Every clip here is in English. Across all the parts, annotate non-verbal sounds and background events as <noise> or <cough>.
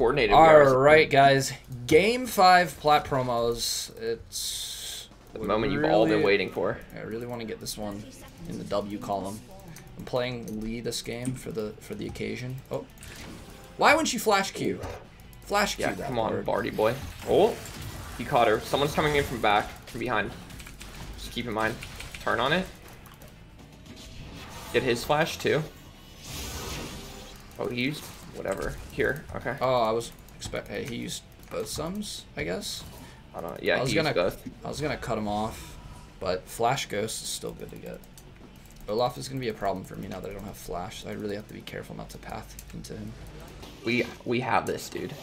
coordinated we are. as All right, guys. Game five plat promos. It's The moment you've all been waiting for. I really want to get this one in the W column. I'm playing Lee this game for the for the occasion. Oh, why wouldn't you flash Q? Flash Q Yeah, that come on, word. Barty boy. Oh, he caught her. Someone's coming in from back, from behind. Just keep in mind. Turn on it. Get his flash too. Oh, he used whatever. Here, okay. Oh, I was expect. Hey, he used both sums, I guess. I don't know. Yeah, I was he gonna used both. I was gonna cut him off, but Flash Ghost is still good to get. Olaf is gonna be a problem for me now that I don't have Flash, so I really have to be careful not to path into him. We we have this, dude.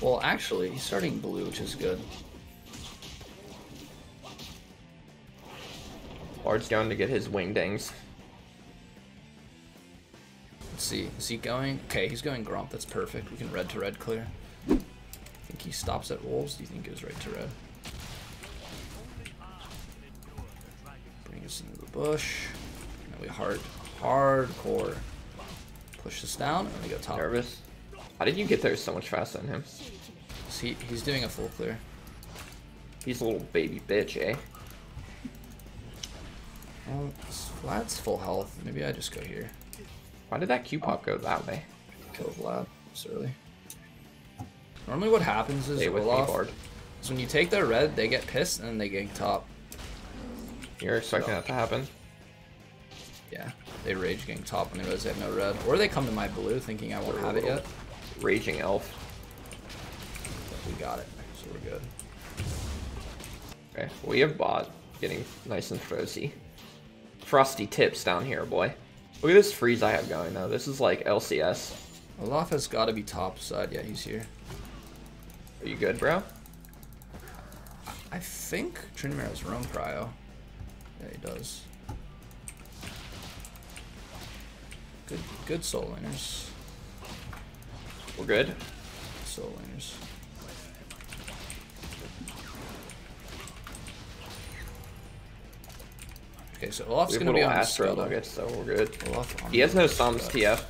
Well, actually, he's starting blue, which is good. Bard's going to get his wingdings. See. Is he going? Okay, he's going Gromp. That's perfect. We can red to red clear. I think he stops at wolves? Do you think it goes right to red? Bring us into the bush. We hard, hardcore. Push this down, and we go top. Nervous. How did you get there so much faster than him? He, he's doing a full clear. He's a little baby bitch, eh? Well, Vlad's full health. Maybe I just go here. Why did that Q pop go that way? Kill Vlad early. Normally what happens is Stay with me, Olaf, is when you take their red, they get pissed and then they gank top. You're expecting that to happen? Yeah, they rage gang top when they realize they have no red. Or they come to my blue thinking I won't have it yet. Raging elf. We got it, so we're good. Okay, we have bot getting nice and frozy. Frosty tips down here, boy. Look at this freeze I have going though. This is like LCS. Olaf has got to be top side. Yeah, he's here. Are you good, bro? I think Tryndamere has roam cryo. Yeah, he does. Good, good soul laners. We're good. Soul laners. Okay, so Olaf's gonna be on Astro. Nuggets, so we're good. Olaf He has no sums, TF.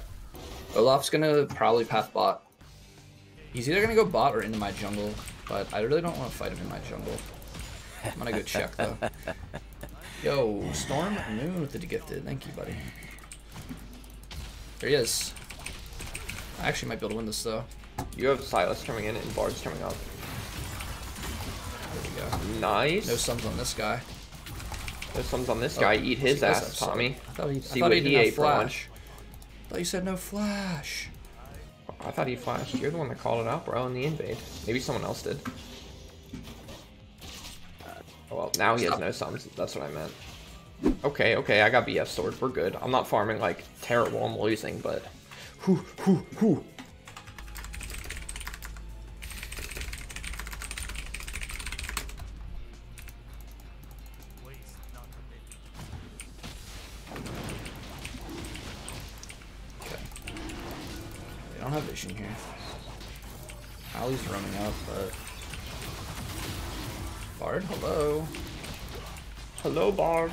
Olaf's gonna probably path bot. He's either gonna go bot or into my jungle, but I really don't want to fight him in my jungle. I'm gonna go check though. <laughs> Yo, Storm Moon with the gifted. Thank you, buddy. There he is. I actually might be able to win this though. You have Sylas coming in and Bard's coming up. There we go. Nice. No sums on this guy. No sums on this Oh, guy. Eat his ass. Tommy. I thought he, I thought what he he, ate for flash. lunch. I thought you said no flash. I thought he flashed. You're the one that called it out, bro, in the invade. Maybe someone else did. Oh, well, now he has no sums. That's what I meant. Okay, okay, I got BF sword. We're good. I'm not farming like terrible. I'm losing, but. Whew, whew, whew. We don't have vision here. Ali's running up, but. Bard, hello. Hello, Bard.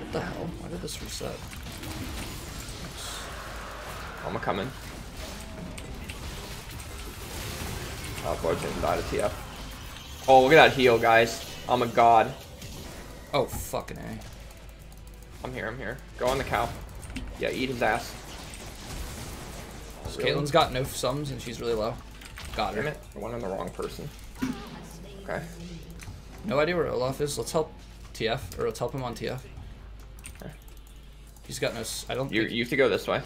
What the hell? Why did this reset? I'm a coming. Oh, Bard's gonna die to TF. Oh, look at that heal, guys. I'm a god. Oh, fucking A. I'm here, I'm here. Go on the cow. Yeah, eat his ass. So Really? Caitlyn's got no sums and she's really low. Got Damn her. it, I went on the wrong person. Okay. No idea where Olaf is. Let's help TF, or let's help him on TF. Okay. He's got no. s- I don't You, think. you have to go this way.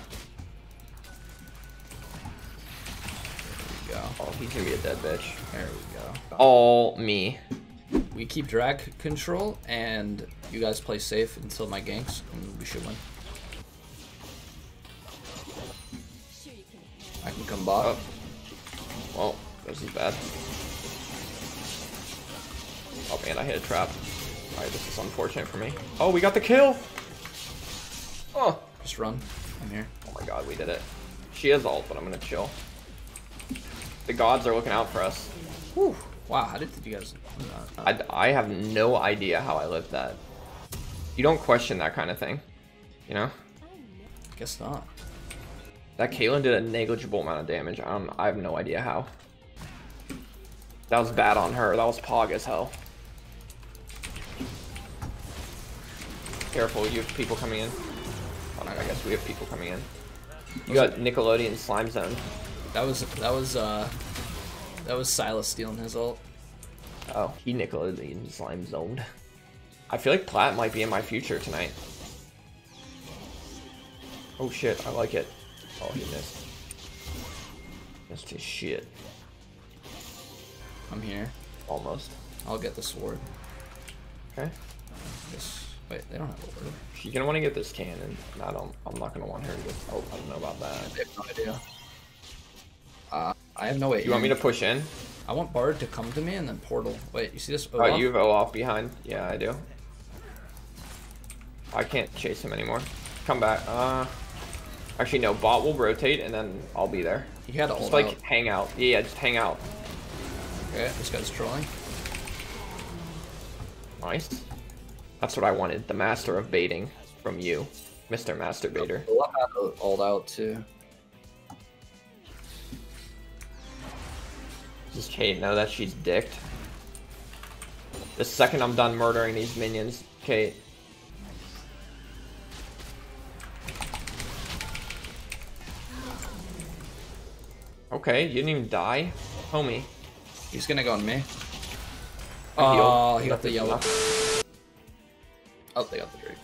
There we go. Oh, he's gonna be a dead bitch. There we go. All me. We keep drag control, and you guys play safe until my ganks, and we should win. I can come bot. Oh. Well, this is bad. Oh man, I hit a trap. Alright, this is unfortunate for me. Oh, we got the kill! Oh! Just run. I'm here. Oh my god, we did it. She has ult, but I'm gonna chill. The gods are looking out for us. Whew. Wow, how did you guys? I, I have no idea how I lived that. You don't question that kind of thing, you know? Guess not. That Caitlyn did a negligible amount of damage. I don't. I have no idea how. That was bad on her. That was pog as hell. Careful, you have people coming in. Oh, I guess we have people coming in. You got Nickelodeon Slime Zone. That was that was uh that was Sylas stealing his ult. Oh, he Nickelodeon Slime Zoned. I feel like Plat might be in my future tonight. Oh shit, I like it. Oh, he missed. Missed his shit. I'm here. Almost. I'll get the sword. Okay. This wait, they don't have a word. You're gonna want to get this cannon. I don't. I'm not gonna want her to get. Oh, I don't know about that. They have no idea. Uh, I have no way. You want me to push in? I want Bard to come to me and then portal. Wait, you see this? Oh, you have Olaf behind. Yeah, I do. I can't chase him anymore. Come back. Uh, actually, no. Bot will rotate, and then I'll be there. You had to Just like out. hang out. Yeah, just hang out. Okay, this guy's trolling. Nice. That's what I wanted. The master of baiting from you, Mr. Masturbator. Olaf had to ult out too. Does Kate know that she's dicked? The second I'm done murdering these minions, Kate. Okay, you didn't even die? Homie. He's gonna go on me. Healed. Oh, he oh, got the yellow. enough. Oh, they got the Drake.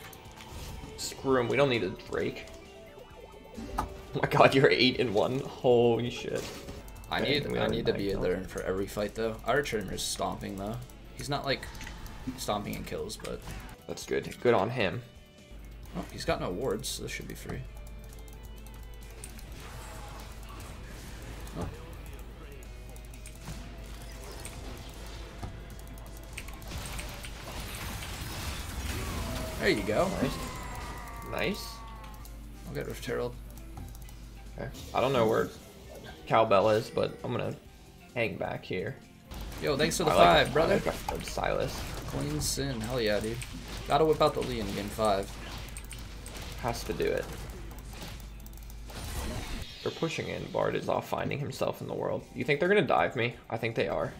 Screw him, we don't need a Drake. Oh my god, you're 8 and 1. Holy shit. I Okay, need I need to be there for every fight though. Our Trimmer's stomping though. He's not like stomping and kills, but That's good. Good on him. oh, he's got no wards, so this should be free. There you go. Nice. Nice. I'll get Rift Herald. Okay. I don't know where Cowbell is, but I'm gonna hang back here. Yo, thanks for the I like- five, I brother. like Sylas. Clean sin. Hell yeah, dude. Gotta whip out the Lee in game five. Has to do it. They're pushing in. Bard is off finding himself in the world. You think they're gonna dive me? I think they are.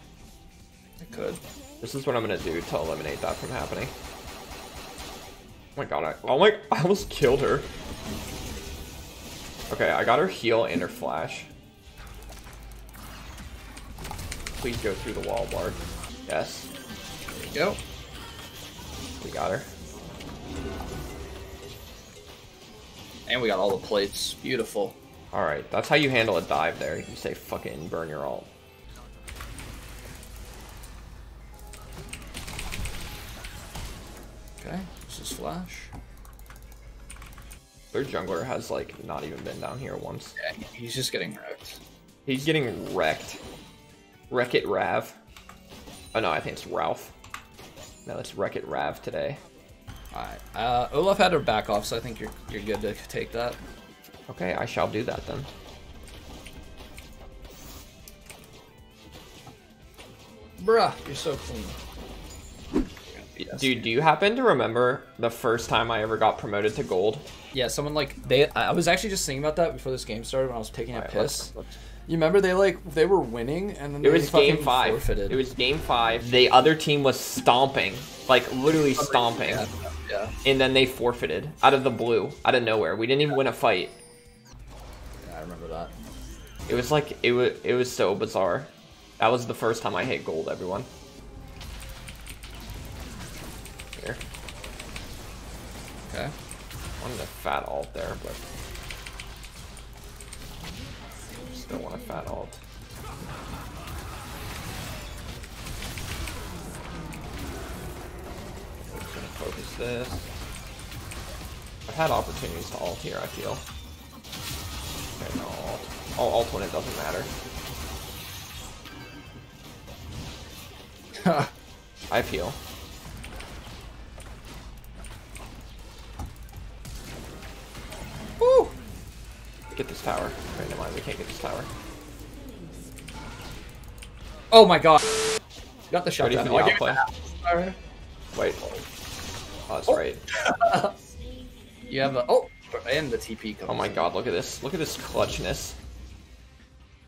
It could. This is what I'm gonna do to eliminate that from happening. Oh my god, I, oh my, <laughs> I almost killed her. Okay, I got her heal and her flash. Please go through the wall, Bard. Yes, There you go. we got her. And we got all the plates. Beautiful. Alright, that's how you handle a dive there. You say fucking burn your ult. Flash. Their jungler has like not even been down here once. Yeah, he's just getting wrecked. He's getting wrecked. Wreck it Rav. Oh no, I think it's Ralph. No, it's Wreck it Rav today. Alright. Uh, Olaf had her back off, so I think you're you're good to take that. Okay, I shall do that then. Bruh, you're so clean. Yes. Dude, do you happen to remember the first time I ever got promoted to gold? Yeah, someone like they. I I was actually just thinking about that before this game started when I was taking a Alright, piss. let's- let's- You remember they like they were winning and then It they was game five. forfeited. It was game five. The other team was stomping, like literally oh, stomping, yeah, yeah. and then they forfeited out of the blue, out of nowhere. We didn't even win a fight. Yeah, I remember that. It was like it was it was so bizarre. That was the first time I hit gold. Everyone. Here, Okay. wanted a fat alt there, but still want a fat alt. Just gonna focus this. I've had opportunities to alt here. I feel. Okay, no alt. I'll alt when it doesn't matter. <laughs> I feel. Get this tower. Okay, never mind. We can't get this tower. Oh my god. Got the Ready shotgun. for the Oh, I gave it outplay? Alright. Wait. Oh, that's right. <laughs> You have a oh And the TP comes Oh my god, look at this. Look at this clutchness.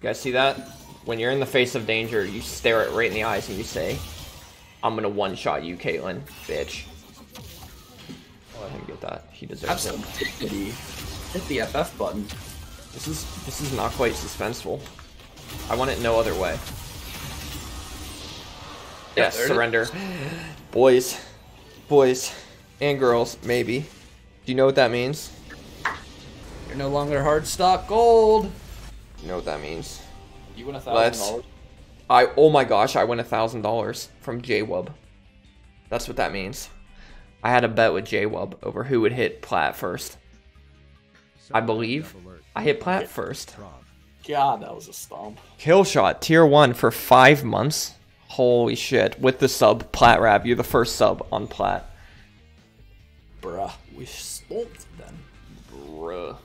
You guys see that? When you're in the face of danger, you stare it right in the eyes and you say, I'm gonna one-shot you, Caitlyn, bitch. I'll let him get that. He deserves some it. dignity. Hit the FF button. This is this is not quite suspenseful. I want it no other way. Yeah, Yes, surrender. <gasps> Boys. Boys. And girls, maybe. Do you know what that means? You're no longer hard stuck gold. You know what that means. You win a thousand dollars. I oh my gosh, I win a thousand dollars from JWub. That's what that means. I had a bet with JWub over who would hit plat first. I believe I hit plat first. God, that was a stomp. Kill shot tier one for five months. Holy shit! With the sub plat rap, you're the first sub on plat. Bruh, we stomped them. Bruh.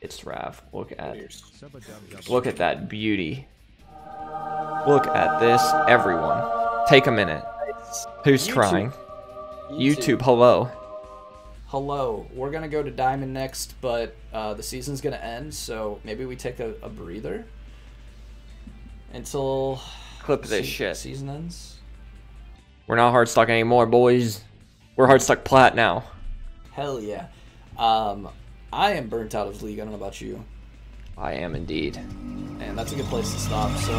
It's Rav. Look at look at that beauty. Look at this, everyone. Take a minute. Who's YouTube. trying? YouTube, hello. Hello, we're gonna go to Diamond next, but uh, the season's gonna end, so maybe we take a, a breather until Clip this se- shit. season ends. We're not hard stuck anymore, boys. We're hard stuck plat now. Hell yeah. Um, I am burnt out of League. I don't know about you, I am indeed. and that's a good place to stop. So